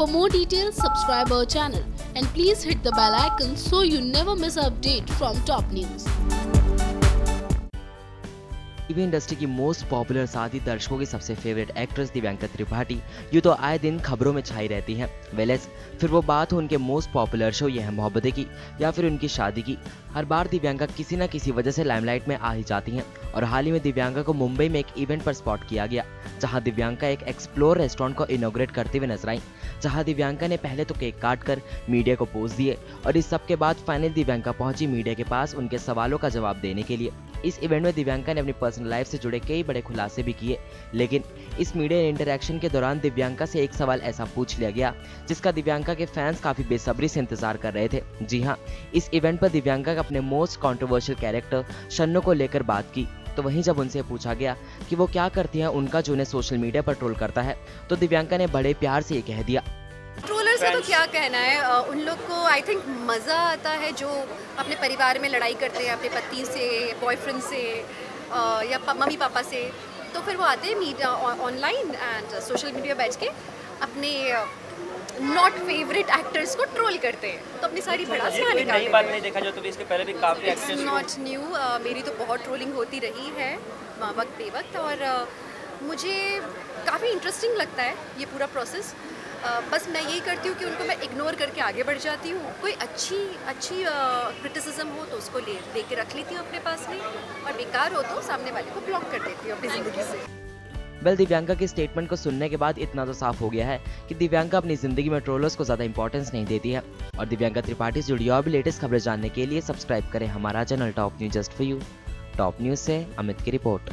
For more details, subscribe our channel and please hit the bell icon so you never miss an update from top news. TV industry की most popular साथ ही दर्शकों की सबसे favourite actress Divyanka Tripathi. यूँ तो आए दिन खबरों में छाई रहती हैं। वेलेस फिर वो बात हो उनके मोस्ट पॉपुलर शो ये है मोहब्बतें की या फिर उनकी शादी की। हर बार दिव्यांका किसी न किसी वजह से लाइमलाइट में आ ही जाती हैं। और हाल ही में दिव्यांका को मुंबई में एक इवेंट पर स्पॉट किया गया, जहाँ दिव्यांका एक एक्सप्लोर रेस्टोरेंट को इनोग्रेट करते हुए नज़र आई, जहाँ दिव्यांका ने पहले तो केक काट कर मीडिया को पोज दिए और इस सब के बाद फाइनल दिव्यांका पहुँची मीडिया के पास उनके सवालों का जवाब देने के लिए। इस इवेंट में दिव्यांका ने अपनी पर्सनल लाइफ से जुड़े कई बड़े खुलासे भी किए, लेकिन इस मीडिया इंटरेक्शन के दौरान दिव्यांका से एक सवाल ऐसा पूछ लिया गया, जिसका दिव्यांका के फैंस काफ़ी बेसब्री से इंतज़ार कर रहे थे। जी हाँ इस इवेंट पर दिव्यांका का अपने मोस्ट कॉन्ट्रोवर्शियल कैरेक्टर शन्नो को लेकर बात की। तो वहीं जब उनसे पूछा गया कि वो क्या करती हैं उनका जो उन्हें सोशल मीडिया पर ट्रोल करता है तो दिव्यांका ने बड़े प्यार से ये कह दिया। ट्रोलर्स का तो क्या कहना है? उन लोग को आई थिंक मज़ा आता है जो अपने परिवार में लड़ाई करते हैं अपने पति से बॉयफ्रेंड से या पा, मम्मी पापा से। तो फिर वो आते हैं media online and social media बैठ के। अपने नॉट फेवरेट एक्टर्स को ट्रोल करते हैं। तो अपनी सारी भड़ास यहाँ निकालते बात नहीं देखा जो तो इसके पहले भी काफ़ी एक्ट्रेस नॉट न्यू मेरी तो बहुत ट्रोलिंग होती रही है वक्त बे वक्त और अ, मुझे काफ़ी इंटरेस्टिंग लगता है ये पूरा प्रोसेस बस मैं यही करती हूँ कि उनको मैं इग्नोर करके आगे बढ़ जाती हूँ। कोई अच्छी अच्छी क्रिटिसिज्म हो तो उसको ले लेके रख लेती हूँ अपने पास में और बेकार हो तो सामने वाले को ब्लॉक कर देती हूँ अपनी ज़िंदगी से। वेल दिव्यांका की स्टेटमेंट को सुनने के बाद इतना तो साफ़ हो गया है कि दिव्यांका अपनी ज़िंदगी में ट्रोलर्स को ज़्यादा इंपॉर्टेंस नहीं देती है। और दिव्यांका त्रिपाठी से जुड़ी और भी लेटेस्ट खबरें जानने के लिए सब्सक्राइब करें हमारा channel top news just for you top news से अमित की report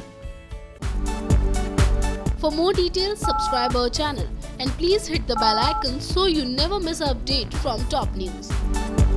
more details, subscribe our channel and please hit the bell icon so you never miss an update from top news.